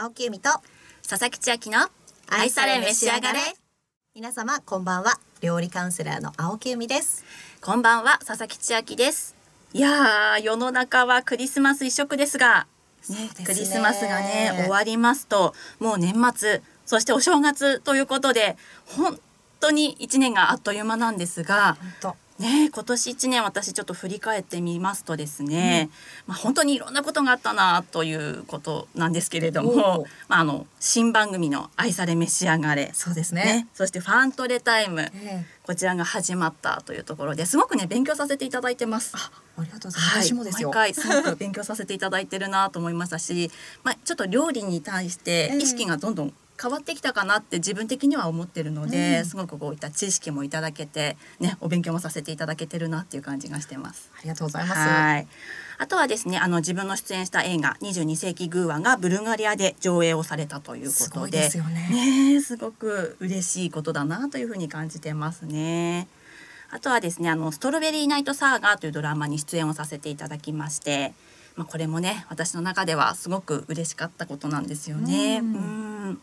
青木由美と佐々木千秋の愛され召し上がれ。皆様こんばんは。料理カウンセラーの青木由美です。こんばんは佐々木千秋です。いやー世の中はクリスマス一色ですが。ねね。クリスマスがね終わりますともう年末そしてお正月ということで本当に一年があっという間なんですが本ね今年一年私ちょっと振り返ってみますとですね、まあ本当にいろんなことがあったなということなんですけれどおもう、まああの新番組の愛され召し上がれ当そうですね。ね、そしてファントレタイムええ。こちらが始まったというところです。ごくね勉強させていただいてます。あありがとうございます、私もですよ。毎回すごく勉強させていただいてるなと思いましたし、まあちょっと料理に対して 意識がどんどん変わってきたかなって自分的には思ってるので、うんすごくこういった知識もいただけてねお勉強もさせていただけてるなっていう感じがしてます。ありがとうございますはい。あとはですね、あの自分の出演した映画22世紀グーワンがブルガリアで上映をされたというすごいことで、ですよねねえすごく嬉しいことだなというふうに感じてますね。あとはですね、あのストロベリーナイトサーガーというドラマに出演をさせていただきまして、まあこれもね、私の中ではすごく嬉しかったことなんですよね。ううんん。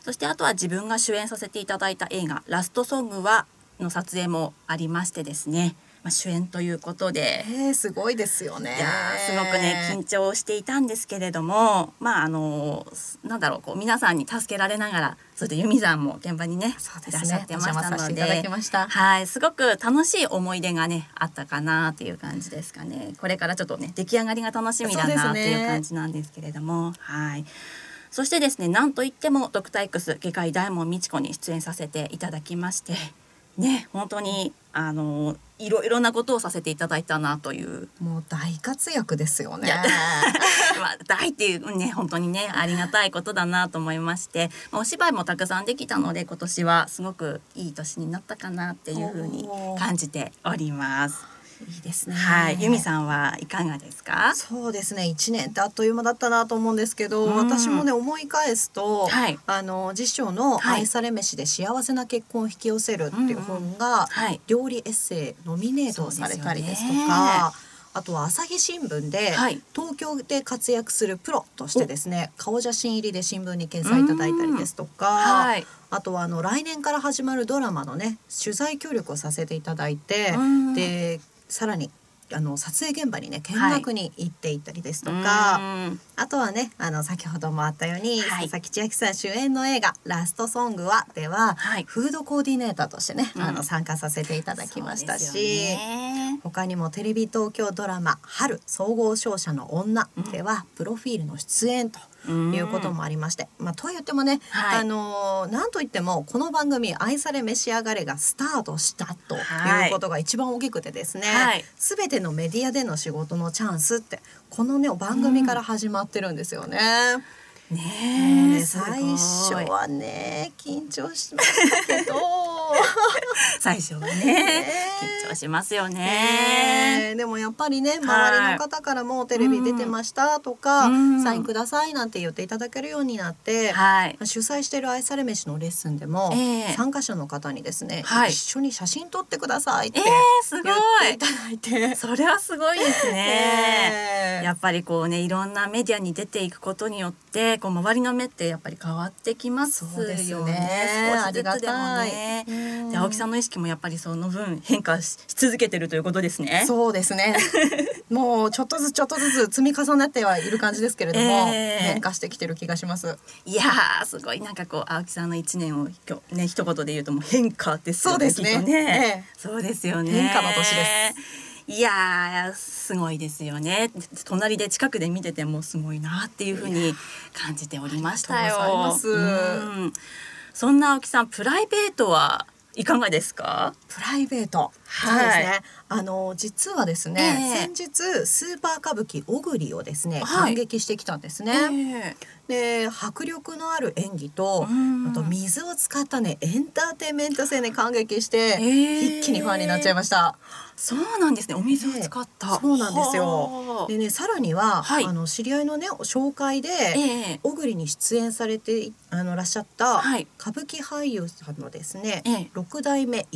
そしてあとは自分が主演させていただいた映画ラストソングはの撮影もありましてですね、まあ主演ということで。ええすごいですよね。いやーすごくね緊張していたんですけれどもまああのなんだろうこう皆さんに助けられながらそして由美さんも現場にねそういらっしゃってましたので。きました。はいすごく楽しい思い出がねあったかなっていう感じですかね。これからちょっとね出来上がりが楽しみだなっていう感じなんですけれども、はい。そしてですねなんといってもドクター X 外科医大門美智子に出演させていただきましてね本当にあのいろいろなことをさせていただいたなという。もう大活躍ですよね。まあ、大っていうね本当にねありがたいことだなと思いましてまあお芝居もたくさんできたので今年はすごくいい年になったかなっていうふうに感じております。いいですね。はい、由美さんはいかがですか？そうですね。一年ってあっという間だったなと思うんですけど、うん。私もね思い返すと、はい。あの実証の「はい。愛され飯で幸せな結婚を引き寄せる」っていう本が、はい。料理エッセイノミネートされたりですとか。あとは朝日新聞で、はい。東京で活躍するプロとしてですね顔写真入りで新聞に掲載いただいたりですとか、はい。あとはあの来年から始まるドラマのね取材協力をさせていただいて、うん。でさらにあの撮影現場にね見学に行っていったりですとか、うん。あとはねあの先ほどもあったように、はい。佐々木千秋さん主演の映画「ラストソングは」では、はい。フードコーディネーターとしてね、うん。あの参加させていただきましたし。ね。他にもテレビ東京ドラマ「春総合商社の女」ではプロフィールの出演ということもありまして、まあ、とは言ってもね、はい。あのーなんといってもこの番組「愛され召し上がれ」がスタートしたとはいいうことが一番大きくてですね、はい。すべてのメディアでの仕事のチャンスってこのね番組から始まってるんですよね。ね最初はね緊張しましたけど。最初はね。ね緊張しますよね。でもやっぱりね周りの方からもテレビ出てましたとか、うんサインくださいなんて言っていただけるようになって、はい。主催している愛され飯のレッスンでも、ええ参加者の方にですね、はい一緒に写真撮ってくださいってえ言ー、すごいってい。ただいて。それはすごいですね。やっぱりこうねいろんなメディアに出ていくことによってこう周りの目ってやっぱり変わってきますよね。そうですね少しずつでもありねがたいうん。で青木さんの意識もやっぱりその分変化しし続けてるということですね。そうですね。もうちょっとずつちょっとずつ積み重ねてはいる感じですけれども、ええ変化してきてる気がします。いやーすごいなんかこう青木さんの一年を今日ね一言で言うともう変化ですよね。そうですねねええそうですよね。変化の年です。いやーすごいですよね。隣で近くで見ててもすごいなっていうふうに感じておりましたよ。そんな青木さんプライベートはいかがですか？プライベート、はいそうですね。あの実はですね、ええ先日スーパー歌舞伎小栗をですね、はい感激してきたんですね。えで迫力のある演技と、うん。あと水を使ったねエンターテインメント性に感激して、え一気にファンになっちゃいました。そうなんですね。お水を使った。そうなんですよ。はあ。でねさらには、はい。あの知り合いのね紹介で、ええ。小栗に出演されていあのらっしゃった、はい。歌舞伎俳優さんのですね、ええ。六代目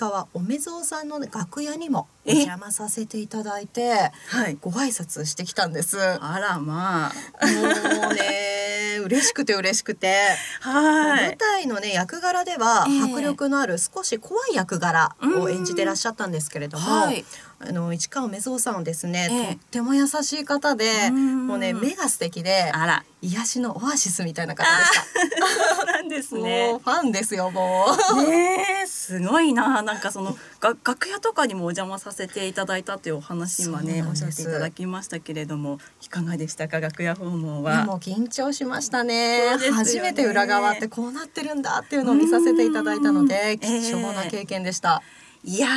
市川おめぞうさんの、ね、楽屋にもお邪魔させていただいてはい。ご挨拶してきた。んです。あらまあ。もうねね 嬉しくて嬉しくて、はい舞。台のね役柄ではええ迫力のある少し怖い役柄を演じてらっしゃったんですけれども、はい。あの市川梅蔵さんはですね、ええとっても優しい方で、うんもうね目が素敵であら。癒しのオアシスみたいな方でした。そうなんですね。ファンですよもう。ねえすごいななんかそのが楽屋とかにもお邪魔させていただいたというお話今ねおっしゃっていただきましたけれどもいかがでしたか？楽屋訪問いは。やもう緊張しましたねね初めて裏側ってこうなってるんだっていうのを見させていただいたのでうん貴重な経験でした。いや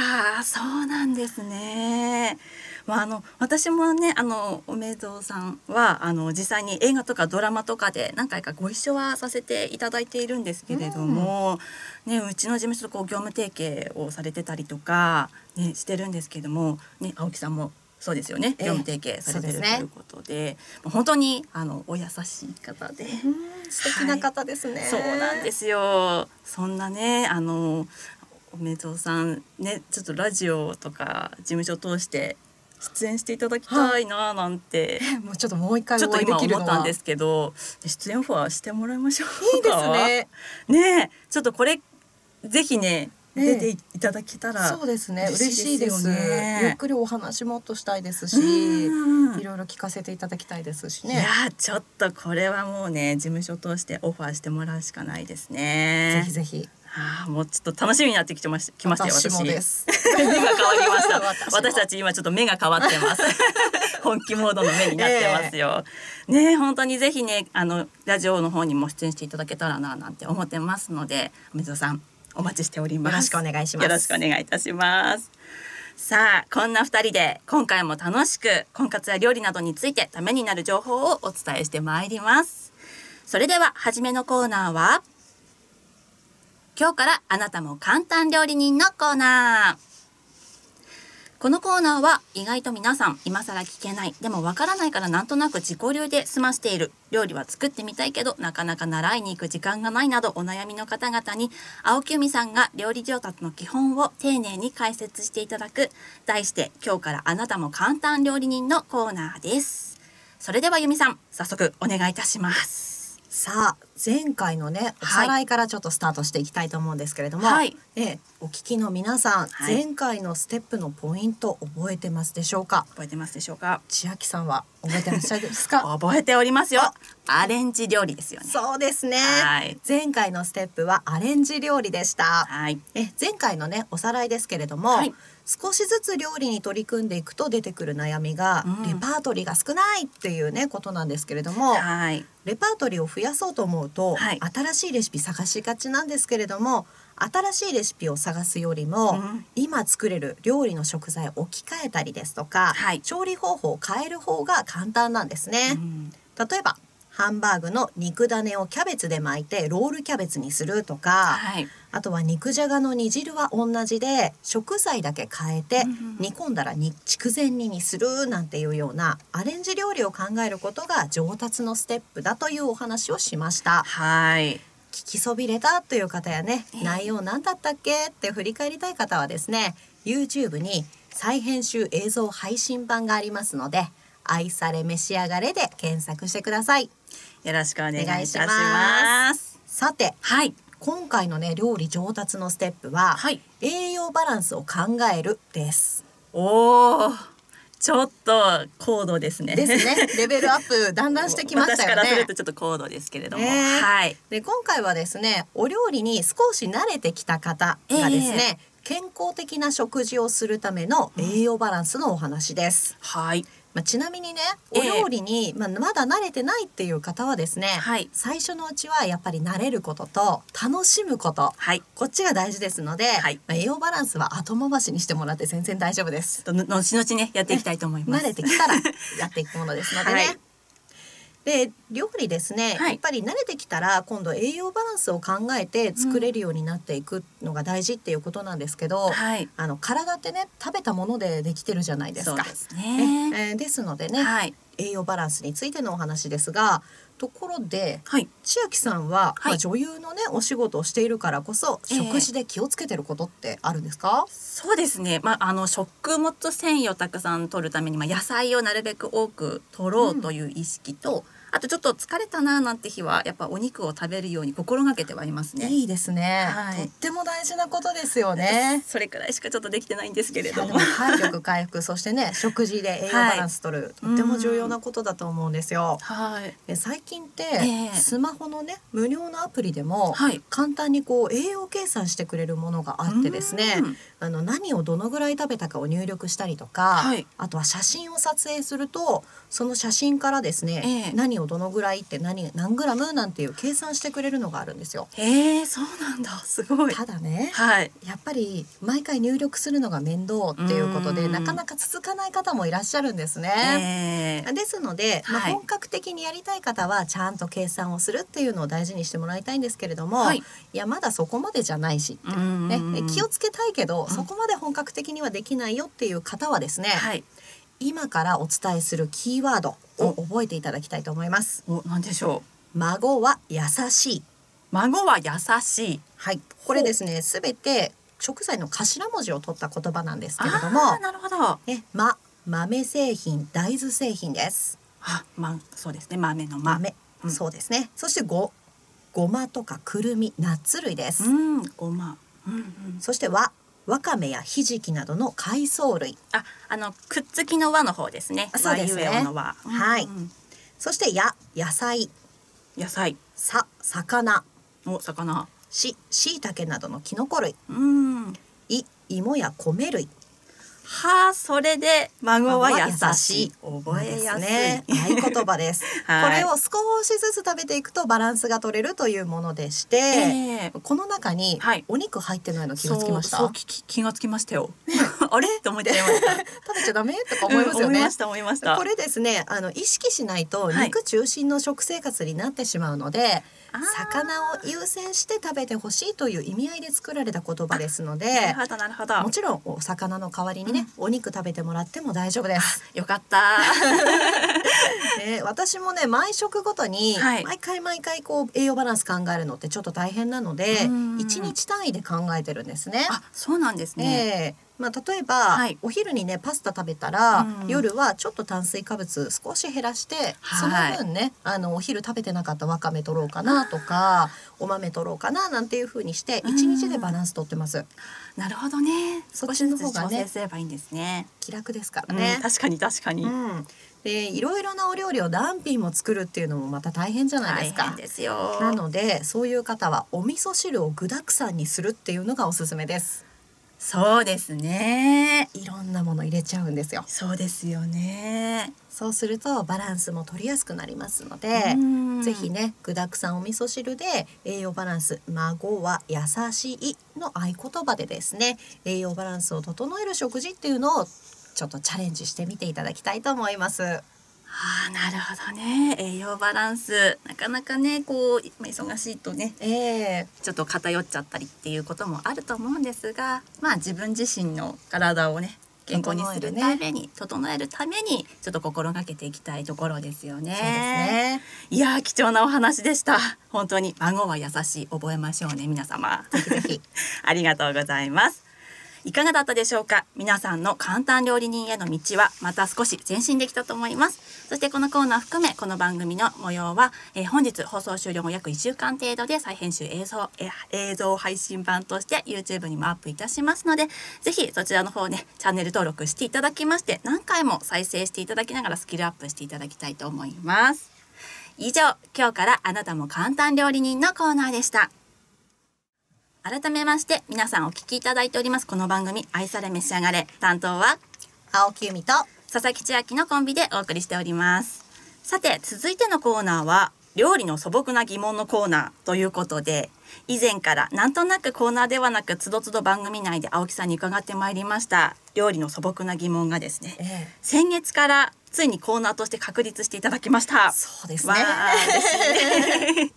ーそうなんですね。まあ、あの私もねあの梅蔵さんはあの実際に映画とかドラマとかで何回かご一緒はさせていただいているんですけれども、ね、うちの事務所とこう業務提携をされてたりとか、ね、してるんですけども、ね、青木さんもそうですよね、ええ業務提携されてる、ということで本当にあのお優しい方で。うん素敵な方ですね。そうなんですよ。そんなね、あのおめぞうさんね、ちょっとラジオとか事務所通して出演していただきたいななんて、もうちょっともう一回お会いでちょっと今思ったんですけど、出演オファーしてもらいましょういいですね。ねえ、ちょっとこれぜひねええ。出ていただけたら、そうですね。嬉嬉しいですよね。ゆっくりお話もっとしたいですし、うんいろいろ聞かせていただきたいですしいやちょっとこれはもうね事務所通してオファーしてもらうしかないですぜね。ひぜひ。ああもうちょっと楽しみになってきてましきましたよ私私。もです。目が変わりました。私も。私たち今ちょっと目が変わってます。本気モードの目になってますよ、ねえ本当にぜひねあのラジオの方にも出演していただけたらななんて思ってますので梅蔵さんお待ちしております。よろしくお願いします。よろしくお願いいたします。さあこんな二人で今回も楽しく婚活や料理などについてためになる情報をお伝えしてまいります。それでは初めのコーナーは今日からあなたも簡単料理人のコーナーこのコーナーは意外と皆さん今更聞けないでもわからないからなんとなく自己流で済ましている料理は作ってみたいけどなかなか習いに行く時間がないなどお悩みの方々に青木由美さんが料理上達の基本を丁寧に解説していただく題して今日からあなたも簡単料理人のコーナーです。それでは由美さん早速お願いいたします。さあ前回のねおさらいからちょっとスタートしていきたいと思うんですけれども、はい。ええお聞きの皆さん、はい。前回のステップのポイント覚えてますでしょうか？覚えてますでしょうか？千秋さんは覚えてらっしゃるですか？覚えておりますよ。アレンジ料理ですよね。そうですね、はい。前回のステップはアレンジ料理でした。はい。え前回のねおさらいですけれども、はい少しずつ料理に取り組んでいくと出てくる悩みが、うん。レパートリーが少ないっていうねことなんですけれども、はい。レパートリーを増やそうと思うと、はい。新しいレシピ探しがちなんですけれども新しいレシピを探すよりも、うん。今作れる料理の食材を置き換えたりですとか、はい。調理方法を変える方が簡単なんですね。うん。例えばハンバーグの肉種をキャベツで巻いてロールキャベツにするとか、はい。あとは肉じゃがの煮汁は同じで食材だけ変えて煮込んだらに筑前煮にするなんていうようなアレンジ料理を考えることが上達のステップだというお話をしました。はい。聞きそびれたという方やね、ええ。内容何だったっけ？って振り返りたい方はですね YouTube に再編集映像配信版がありますので「愛され召し上がれ」で検索してください。よろしくお願いいたしまます。さてはい。今回のね料理上達のステップは、はい。栄養バランスを考えるです。おお。ちょっと高度ですね。ですね。レベルアップ だんだんしてきましたよね私からすると。ちょっと高度ですけれども。ねはい。で今回はですねお料理に少し慣れてきた方がですね、健康的な食事をするための栄養バランスのお話です。はい。まあ、ちなみにねええお料理に、まあ、まだ慣れてないっていう方はですね、はい最初のうちはやっぱり慣れることと楽しむことはい。こっちが大事ですので、はいまあ、栄養バランスは後回しにしてもらって全然大丈夫です。後々ねやっていきたいと思います。慣れてきたらやっていくものですのでね。はいで料理ですね、はいやっぱり慣れてきたら今度栄養バランスを考えて作れるようになっていくのが大事っていうことなんですけど、はい。あの体ってね食べたものでできてるじゃないですか。そうですえね。えーですのでね、はい。栄養バランスについてのお話ですがところではい。千秋さんは、はいまあ、女優のねお仕事をしているからこそ、ええ食事で気をつけてることってあるんですか？そうですね。まああの食物繊維をたくさん取るためにまあ野菜をなるべく多く取ろうという意識と、あとちょっと疲れたななんて日はやっぱお肉を食べるように心がけてはいますね。いいですね、はいとっても大事なことですよね。それくらいしかちょっとできてないんですけれども。体力回復そしてね 食事で栄養バランス取る、とっても重要なことだと思うんですよ。はい。で最近って、ええスマホのね無料のアプリでも、はい簡単にこう栄養計算してくれるものがあってですねうんあの何をどのぐらい食べたかを入力したりとか、はいあとは写真を撮影するとその写真からですね、ええ何をどのぐらいって何何グラム？なんていう計算してくれるのがあるんですよ。へえ、そうなんだ。すごい。ただねはい。やっぱり毎回入力するのが面倒っていうことでうんなかなか続かない方もいらっしゃるんですね。ええですので、まあ、はい本格的にやりたい方はちゃんと計算をするっていうのを大事にしてもらいたいんですけれども、はいい、やまだそこまでじゃないしって、うんね、気をつけたいけど、んそこまで本格的にはできないよっていう方はですね、はい。今からお伝えするキーワードを覚えていただきたいと思います。お、なんでしょう。孫は優しい。孫は優しい。はい、これですね、すべて食材の頭文字を取った言葉なんですけれどもなるほど。あ、ね、ま、豆製品、大豆製品です。ま、そうですね。豆のま。豆、うんそうですね。そしてご、ごまとかくるみ、ナッツ類です。うん、ごま。うんうん。そして和、わかめやひじきなどの海藻類。あ、あのくっつきの和の方ですね。あそうですね。はいうんうんそしてや、野菜、野菜。さ、魚、お、魚。し、しいたけなどのキノコ類。うん。い、芋や米類。はあ、それで孫は優しい。覚覚えやすい。ね。合言葉です。はいこれを少しずつ食べていくとバランスが取れるというものでして、ええこの中にはいお肉入ってないの気がつきました？そうそうき気がつきましたよ。あれ？と思っちゃいました。食べちゃダメ？とか思いますよね。うん思いました思いました。これですねあの意識しないとはい肉中心の食生活になってしまうので、あー魚を優先して食べてほしいという意味合いで作られた言葉ですのなでるほどなるほど。もちろんお魚の代わりにね、お肉食べてもらっても大丈夫です。よかった。ね、私もね毎食ごとに、はい毎回毎回こう栄養バランス考えるのってちょっと大変なのでうん一日単位で考えてるんですね。あ、そうなんですね。ええまあ、例えば、はいお昼にねパスタ食べたら、うん夜はちょっと炭水化物少し減らして、そのはい分ねあのお昼食べてなかったわかめ取ろうかなとかお豆取ろうかななんていう風にして一日でバランス取ってます。なるほどね。そっちの方がね調整すればいいんですね。気楽ですからうんね。確かに確かに。うん、でいろいろなお料理を何品も作るっていうのもまた大変じゃないですか大変。ですよ。なのでそういう方はお味噌汁を具沢山にするっていうのがおすすめです。そうですね。いろんなもの入れちゃうんですよ。そうですよね。そうするとバランスも取りやすくなりますので、うんぜひね具沢山お味噌汁で栄養バランス孫は優しいの合言葉でですね栄養バランスを整える食事っていうのをちょっとチャレンジしてみていただきたいと思います。ああ、なるほどね。栄養バランス。なかなかね、こう、まあ忙しいとね、ええちょっと偏っちゃったりっていうこともあると思うんですが、まあ自分自身の体をね、健康にするために、整えるために、ちょっと心がけていきたいところですよね。ね。いやー、貴重なお話でした。本当に、孫は優しい、覚えましょうね、皆様。ぜひぜひ。ありがとうございます。いかがだったでしょうか？皆さんの簡単料理人への道はまた少し前進できたと思います。そしてこのコーナー含めこの番組の模様は、えー本日放送終了後約1週間程度で再編集映像、えー映像配信版として YouTube にもアップいたしますのでぜひそちらの方ねチャンネル登録していただきまして何回も再生していただきながらスキルアップしていただきたいと思います。以上今日からあなたも簡単料理人のコーナーでした。改めまして皆さんお聞きいただいております。この番組愛され召し上がれ。担当は青木由美と佐々木千秋のコンビでお送りしております。さて続いてのコーナーは料理の素朴な疑問のコーナーということで以前からなんとなくコーナーではなくつどつど番組内で青木さんに伺ってまいりました。料理の素朴な疑問がですねえ先月からついにコーナーとして確立していただきましたそうですわね。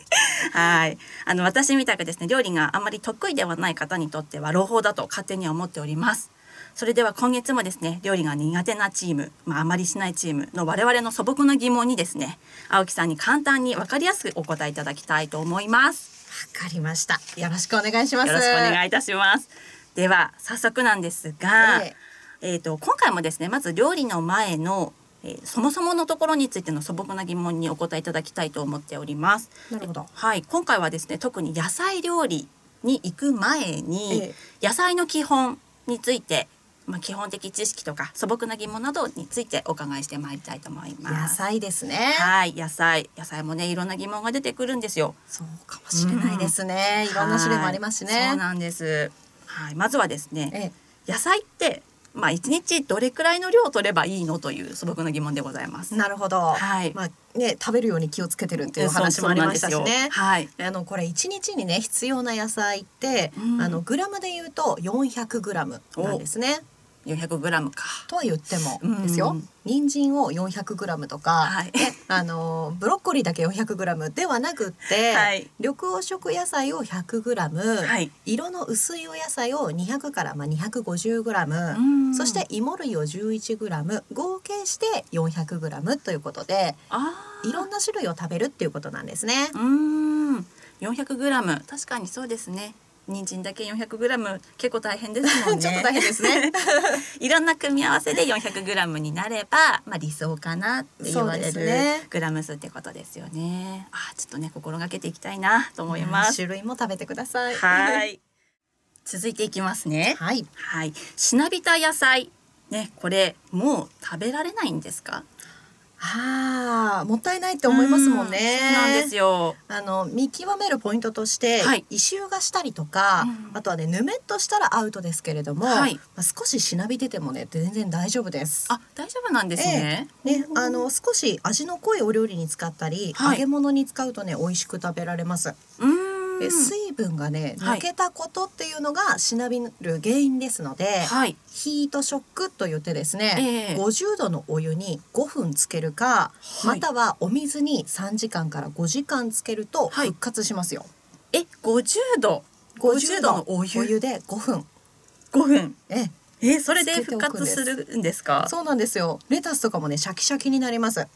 はい。あの私みたくですね、料理があまり得意ではない方にとっては朗報だと勝手に思っております。それでは今月もですね、料理が苦手なチーム、まああまりしないチームの我々の素朴な疑問にですね、青木さんに簡単にわかりやすくお答えいただきたいと思います。わかりました。よろしくお願いします。よろしくお願いいたします。では早速なんですが、ええー、と今回もですねまず料理の前のえーそもそものところについての素朴な疑問にお答えいただきたいと思っております。なるほど。はい、今回はですね特に野菜料理に行く前に、え野菜の基本について、まあ、基本的知識とか素朴な疑問などについてお伺いしてまいりたいと思い野ます。菜ですね。はい野菜野菜もねいろんな疑問が出てくるんですよ。そうかもしれないですね。いろんな種類もありますしね。はいそうなんです。はいまずはですねえ野菜ってまあ一日どれくらいの量を取ればいいのという素朴な疑問でございます。えなるほど。はいまあね食べるように気をつけてるっていうお話もありましたしね。はい。あのこれ一日にね必要な野菜って、うんあのグラムで言うと400グラムなんですね。400グラムか。とは言ってもうんですよ。人参を400グラムとか、はい。あのブロッコリーだけ400グラムではなくって、はい緑黄色野菜を100グラム、はい。色の薄いお野菜を200からまあ250グラム、うんそして芋類を11グラム合計して400グラムということで。いろんな種類を食べるっていうことなんですね。うーん。400グラム確かにそうですね。人参だけ400グラム結構大変ですもんね。ちょっと大変ですね。いろんな組み合わせで400グラムになれば、まあ理想かなって言われるねグラム数ってことですよね。あー、ちょっとね心がけていきたいなと思います。種類も食べてください。はい。続いていきますね。はい。はい。しなびた野菜。ね、これもう食べられないんですか？ああ、もったいないって思いますもんね。うそうなんですよ。あの見極めるポイントとして、はい異臭がしたりとか、うんあとはねぬめっとしたらアウトですけれども、はいまあ、少ししなびててもね全然大丈夫です。あ、大丈夫なんですね。ね、あの少し味の濃いお料理に使ったり、はい揚げ物に使うとね美味しく食べられます。うーん。で水分がねはい抜けたことっていうのがしなびる原因ですので、はい。ヒートショックと言ってですね、ええ50度のお湯に5分つけるか、はいまたはお水に3時間から5時間つけるとはい復活しますよ。え、50度？50度のお湯？で5分。5分。ええ、それで復活するんですか？そうなんですよ。レタスとかもねシャキシャキになります。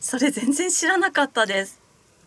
それ全然知らなかったです。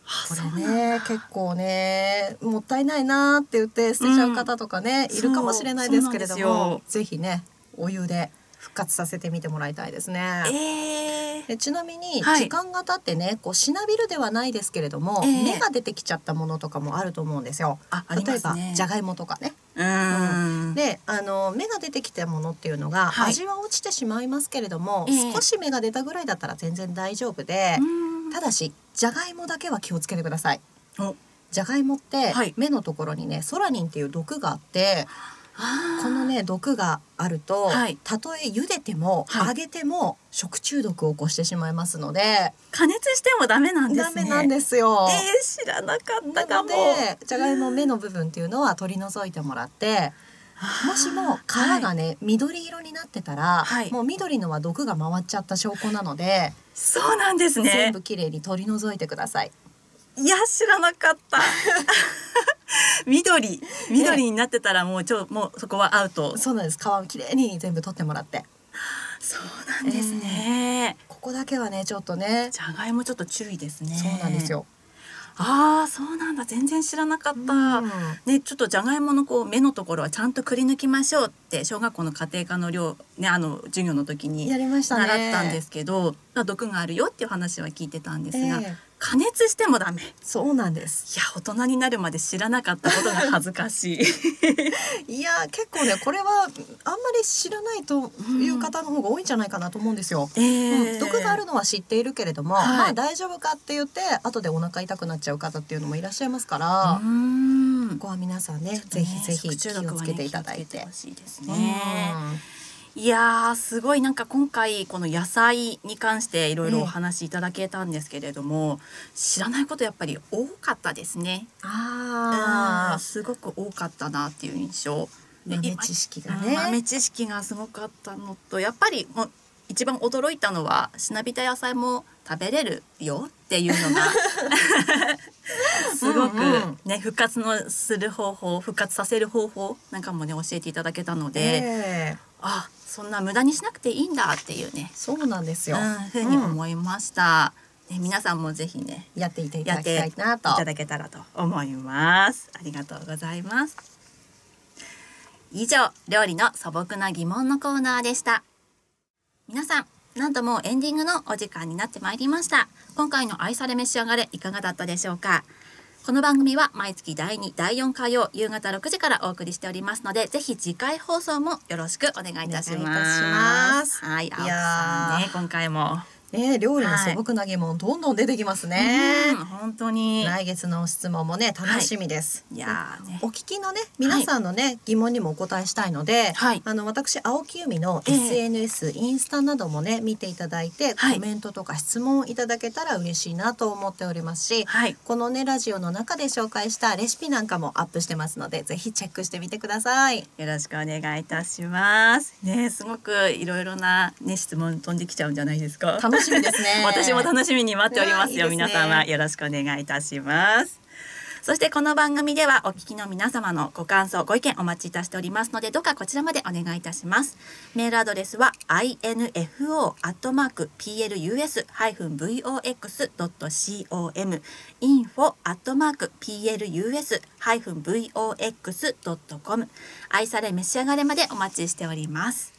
あこれね結構ねもったいないなーって言って捨てちゃう方とかね、うんいるかもしれないですけれどもぜひねお湯で復活させてみてもらいたいですね。えー。でちなみにはい時間が経ってね、こうしなびるではないですけれども、ええ芽が出てきちゃったものとかもあると思うんですよ。あ、例えば。じゃがいもとかね。うーん。であの芽が出てきたものっていうのが、はい味は落ちてしまいますけれども、ええ少し芽が出たぐらいだったら全然大丈夫で、うーんただしじゃがいもだけは気をつけてください。おじゃがいもって、はい芽のところにねソラニンっていう毒があってこのね毒があると、はいたとえ茹でても、はい揚げても食中毒を起こしてしまいますので加熱してもダメなんですね。ダメなんですよ。えー、知らなかったかも。じゃがいも芽の部分っていうのは取り除いてもらってもしも皮がね、緑色になってたら、はいもう緑のは毒が回っちゃった証拠なので、そうなんですね全。部きれいに取り除いてください。いや知らなかった。緑緑になってたらもうちょもうそこはアウト。そうなんです皮をきれいに全部取ってもらってそうなんですね。ここだけはねちょっとねじゃがいもちょっと注意ですね。そうなんです。よ。ああそうなんだ全然知らなかった。うんね、ちょっとじゃがいものこう芽のところはちゃんとくり抜きましょうって小学校の家庭科の量ねあの授業の時にやりましたね。習ったんですけど、まあ毒があるよっていう話は聞いてたんですが、ええ加熱してもダメ。いそうなんです。や大人になるまで知らなかったことが恥ずかしい。いや結構ねこれはあんまり知らないという方の方が多いんじゃないかなと思うんですよ。えうん毒があるのは知っているけれども、はいまあ大丈夫かって言って後でお腹痛くなっちゃう方っていうのもいらっしゃいますから、うーんここは皆さんねぜひぜひ食気をつけていただいて気をつけてほ。しいですうんね。いやーすごいなんか今回この野菜に関していろいろお話しいただけたんですけれども、知らないことやっぱり多かったですね。ああ、すごく多かったなっていう印象。で豆今知識がうん豆ね。知識がすごかったのとやっぱりもう一番驚いたのはしなびた野菜も食べれるよっていうのがすごくうんうん ね復活のする方法復活させる方法なんかもね教えていただけたので、ええあそんな無駄にしなくていいんだっていうね、そうなんですよ。うん、ふうに思いました。ね、皆さんもぜひねやっていただきたいなと。いただけたらと思います。ありがとうございます。以上、料理の素朴な疑問のコーナーでした。皆さん、なんともうエンディングのお時間になってまいりました今回の愛され召し上がれいかがだったでしょうか？この番組は毎月第2第4火曜夕方6時からお送りしておりますのでぜひ次回放送もよろしくお願いいたします。います。はい青木さんね今回もね料理の素朴な疑問、どんどん出てきますね。うん。本当に。来月の質問もね楽しみです。いやお聞きのね皆さんのね、疑問にもお答えしたいので、はい。あの私青木由美のええ。SNS、インスタなどもね見ていただいて、はい。コメントとか質問をいただけたら嬉しいなと思っておりますし、はい。このねラジオの中で紹介したレシピなんかもアップしてますのでぜひチェックしてみてください。よろしくお願いいたします。ねすごくいろいろなね質問飛んできちゃうんじゃないですか楽しみですね。私も楽しみに待っておりますよ。ね皆様よろしくお願いいたします。そしてこの番組ではお聞きの皆様のご感想ご意見お待ちいたしておりますのでどうかこちらまでお願いいたします。メールアドレスは info アットマーク plus ハイフン vox ドット com info アットマーク plus ハイフン vox ドット com 愛され召し上がれまでお待ちしております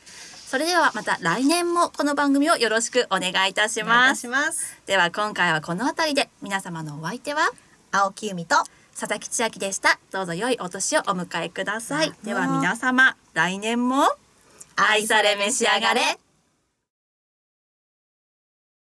それではまた来年もこの番組をよろしくお願いいたします。します。では今回はこの辺りで皆様のお相手は青木由美と佐々木千秋でした。どうぞ良いお年をお迎えください。あでは皆様来年も愛され召し上がれ